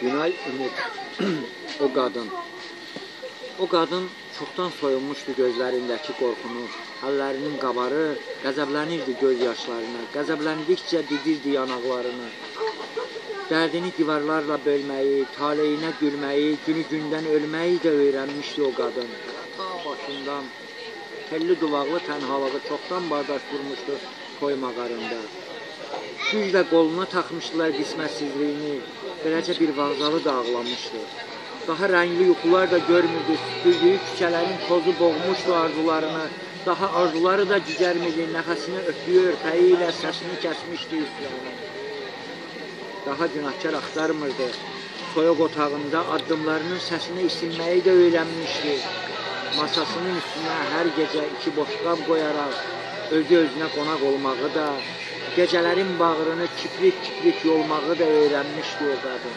Günay Ümid o qadın. O qadın çoxdan soyunmuşdu gözlərindəki qorxunu. Əllərinin qabarı qəzəblənirdi göz yaşlarına. Qəzəbləndikcə didirdi yanaqlarını. Dərdini divarlarla bölməyi, taleyinə gülməyi, günü gündən ölməyi də öyrənmişdi o qadın. Ta başından telli duvaqlı tənhalığı çoxdan bardaş vurmuşdu toy mağarında. Güclə qoluna taxmışdılar qismətsizliyini, beləcə bir vağzalı da ağlamışdı. Daha rəngli yuxular da görmürdü, süpürdüyü küçələrin tozu boğmuşdu arzularını. Daha arzuları da cücərmidi, nəfəsini öpüyü örpəyi ilə səsini kəsmişdi üsyanı. Daha günahkar axtarmırdı. Soyuq otağında addımlarının səsini isinməyi də öyrənmişdi. Masasının üstünə hər gecə iki boşqab qoyaraq özü özünə qonaq olmağı da, gecələrin bağrını kiprik-kiprik yolmağı da öyrənmişdi o qadın.